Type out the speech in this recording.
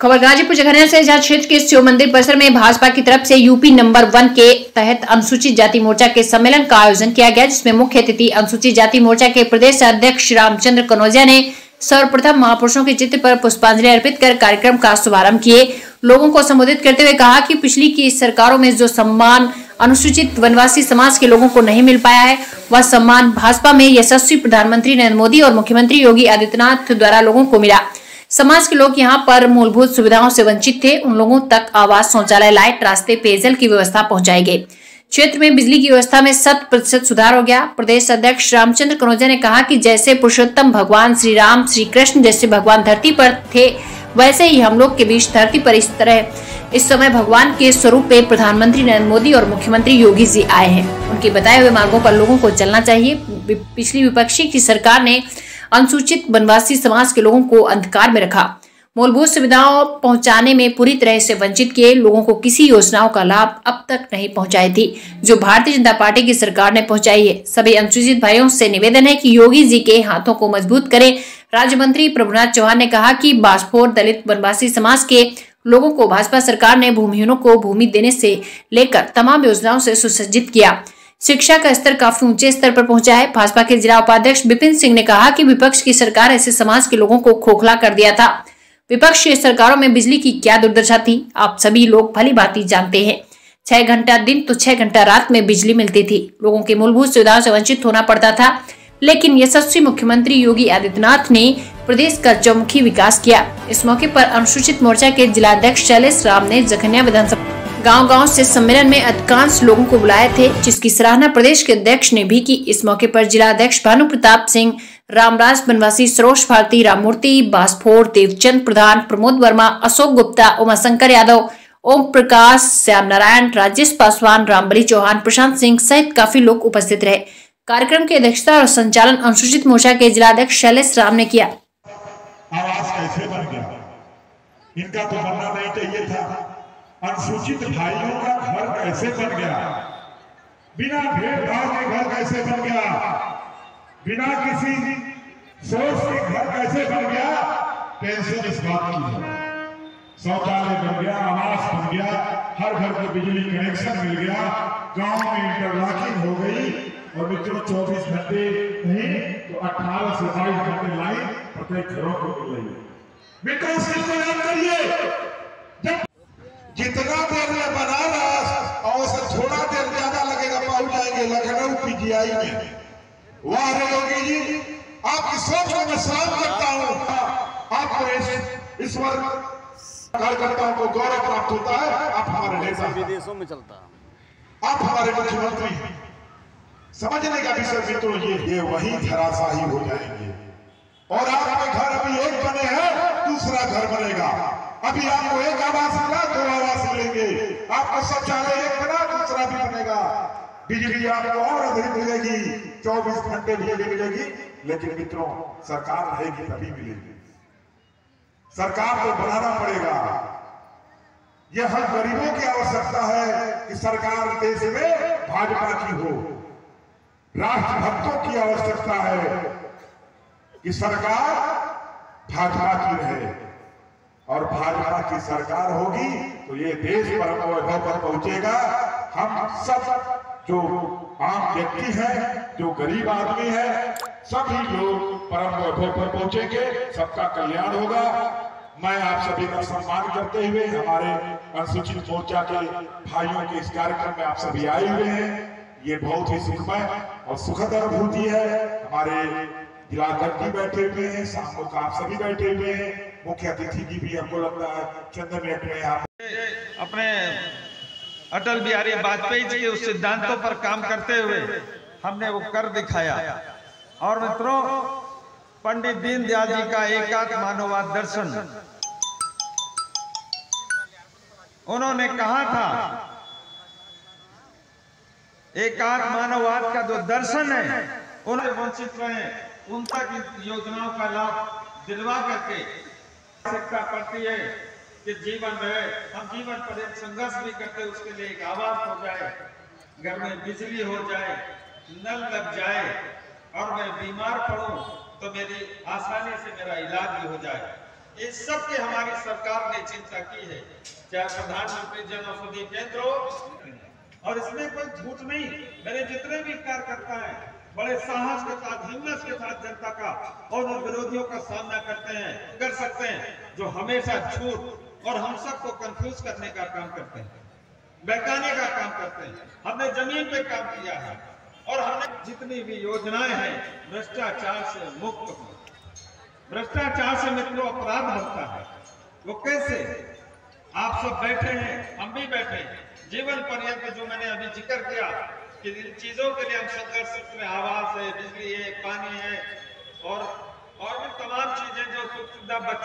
खबर गाजीपुर जघनिया से जहाँ क्षेत्र के शिव मंदिर परिसर में भाजपा की तरफ़ से यूपी नंबर वन के तहत अनुसूचित जाति मोर्चा के सम्मेलन का आयोजन किया गया, जिसमें मुख्य अतिथि अनुसूचित जाति मोर्चा के प्रदेश अध्यक्ष रामचंद्र कनौजिया ने सर्वप्रथम महापुरुषों के चित्र पर पुष्पांजलि अर्पित कर कार्यक्रम का शुभारंभ किए। लोगों को संबोधित करते हुए कहा कि पिछली की सरकारों में जो सम्मान अनुसूचित वनवासी समाज के लोगों को नहीं मिल पाया है, वह सम्मान भाजपा में यशस्वी प्रधानमंत्री नरेंद्र मोदी और मुख्यमंत्री योगी आदित्यनाथ द्वारा लोगों को मिला। समाज के लोग यहाँ पर मूलभूत सुविधाओं से वंचित थे। उन लोगों तक आवास शौचालय, लाइट रास्ते, पेयजल की व्यवस्था पहुंचाई गई। क्षेत्र में बिजली की व्यवस्था में शत प्रतिशत सुधार हो गया। प्रदेश अध्यक्ष रामचंद्र कनौजा ने कहा कि जैसे पुरुषोत्तम भगवान श्री राम, श्री कृष्ण जैसे भगवान धरती पर थे, वैसे ही हम लोग के बीच धरती पर इस तरह, इस समय भगवान के स्वरूप में प्रधानमंत्री नरेंद्र मोदी और मुख्यमंत्री योगी जी आए हैं। उनके बताए हुए मार्गों पर लोगों को चलना चाहिए। पिछली विपक्षी की सरकार ने अनुसूचित वनवासी समाज के लोगों को अंधकार में रखा। मूलभूत सुविधाओं पहुँचाने में पूरी तरह से वंचित किए लोगों को किसी योजनाओं का लाभ अब तक नहीं पहुंचाई थी, जो भारतीय जनता पार्टी की सरकार ने पहुंचाई है। सभी अनुसूचित भाइयों से निवेदन है कि योगी जी के हाथों को मज़बूत करें। राज्य मंत्री प्रभुनाथ चौहान ने कहा कि बासफोर दलित वनवासी समाज के लोगों को भाजपा सरकार ने भूमिहीनों को भूमि देने से लेकर तमाम योजनाओं से सुसज्जित किया। शिक्षा का स्तर काफ़ी ऊँचे स्तर पर पहुँचा है। भाजपा के जिला उपाध्यक्ष विपिन सिंह ने कहा कि विपक्ष की सरकार ऐसे समाज के लोगों को खोखला कर दिया था। विपक्ष की सरकारों में बिजली की क्या दुर्दशा थी? आप सभी लोग भली भांति जानते हैं। छह घंटा दिन तो छह घंटा रात में बिजली मिलती थी। लोगों के मूलभूत सुविधाओं से वंचित होना पड़ता था। लेकिन यशस्वी मुख्यमंत्री योगी आदित्यनाथ ने प्रदेश का चौमुखी विकास किया। इस मौके पर अनुसूचित मोर्चा के जिलाध्यक्ष शैलेश राम ने जखनिया विधानसभा गांव-गांव से सम्मेलन में अधिकांश लोगों को बुलाए थे, जिसकी सराहना प्रदेश के अध्यक्ष ने भी की। इस मौके पर जिला अध्यक्ष भानु प्रताप सिंह, रामराज बनवासी सरोज भारती, राममूर्ति, बासफोर देवचंद प्रधान, प्रमोद वर्मा, अशोक गुप्ता, उमाशंकर यादव, ओम प्रकाश, श्याम नारायण, राजेश पासवान, रामबली चौहान, प्रशांत सिंह सहित काफ़ी लोग उपस्थित रहे। कार्यक्रम की अध्यक्षता और संचालन अनुसूचित मोर्चा के जिलाध्यक्ष शैलेश राम ने किया। आवास कैसे बन गया? इनका तो बनना नहीं चाहिए था। अनुसूचित भाइयों का घर कैसे बन गया। बिना भेदभाव के घर कैसे बन गया? बिना किसी सोच के घर कैसे बन गया? टेंशन इस बात की है। शौचालय बन गया, आवास बन गया, हर घर को बिजली कनेक्शन मिल गया, गाँव में इंटरलॉकिंग हो गई, और मित्रों 24 घंटे नहीं तो 18 से 22 घंटे लाइन प्रत्येक घरों को मिल रही है। मित्रों, इसको याद करिए। जितना देर में बनारस और उससे थोड़ा देर ज़्यादा लगेगा पहुँच जाएँगे लखनऊ पीजीआई में। वाह योगी जी आपकी सोच को मैं सलाम करता हूँ। आपको इस ईश्वर कार्यकर्ताओं को गौरव प्राप्त होता है आप हमारे नेता। विदेशों में चलता आप हमारे मुख्यमंत्री। समझने का विषय मित्रों ये ये वही धराशाही हो जाएँगे। और आपके घर अभी एक बने हैं दूसरा घर बनेगा। अभी आपको एक आवास मिला, दो आवास मिलेंगे। आपको शौचालय एक बना, दूसरा भी बनेगा। बिजली आपको और अधिक मिलेगी। चौबीस घंटे बिजली मिलेगी। लेकिन मित्रों, सरकार रहेगी तभी मिलेगी। सरकार को बनाना पड़ेगा। यह हम गरीबों की आवश्यकता है कि सरकार देश में भाजपा की हो। राष्ट्र भक्तों की आवश्यकता है कि सरकार भाजपा की रहे। और भाजपा की सरकार होगी तो ये देश परम वैभव पर पहुंचेगा। हम सब जो आम व्यक्ति हैं, जो गरीब आदमी है, सभी लोग परम वैभव पर पहुँचेंगे, सबका कल्याण होगा। मैं आप सभी का सम्मान करते हुए हमारे अनुसूचित मोर्चा के भाइयों के इस कार्यक्रम में आप सभी आए हुए हैं। ये बहुत ही सुखमय और सुखद अनुभूति है। हमारे जिलाध्यक्ष भी बैठे हुए हैं शाम को आप सभी बैठे हुए हैं। मुख्य अतिथि जी भी हमको लगता है चंद मिनट में यहाँ अपने अटल बिहारी वाजपेयी जी के उस सिद्धांतों पर काम करते हुए हमने वो कर दिखाया। और मित्रों, पंडित दीनदयाल जी का एकात्म मानववाद दर्शन। उन्होंने कहा था एकात्म मानववाद का जो दर्शन है, उन्हें वंचित रहे, उन तक योजनाओं का लाभ दिलवा करके आवश्यकता पड़ती है कि जीवन रहे। हम जीवन पर एक संघर्ष भी करते, उसके लिए एक आवाज़ हो जाए, घर में बिजली हो जाए, नल लग जाए, और मैं बीमार पड़ूं तो मेरी आसानी से मेरा इलाज भी हो जाए। इस सब की हमारी सरकार ने चिंता की है। चाहे प्रधानमंत्री जन औषधि केंद्र हो, और इसमें कोई झूठ नहीं, मेरे जितने भी कार्यकर्ता हैं बड़े साहस के साथ, हिम्मत के साथ जनता का और उन विरोधियों का सामना करते हैं, कर सकते हैं, जो हमेशा झूठ और हम सबको कंफ्यूज करने का काम करते हैं, बहकाने का काम करते हैं। हमने ज़मीन पे काम किया है और हमने जितनी भी योजनाएँ हैं, भ्रष्टाचार से मुक्त हो। भ्रष्टाचार से मित्रों, अपराध बढ़ता है। वो कैसे? आप सब बैठे हैं, हम भी बैठे हैं। जीवन पर्यंत जो मैंने अभी ज़िक्र किया कि इन चीज़ों के लिए हम संघर्ष में आवास है, बिजली है, पानी है और और भी तमाम चीज़ें जो सुख सुविधा बच्चे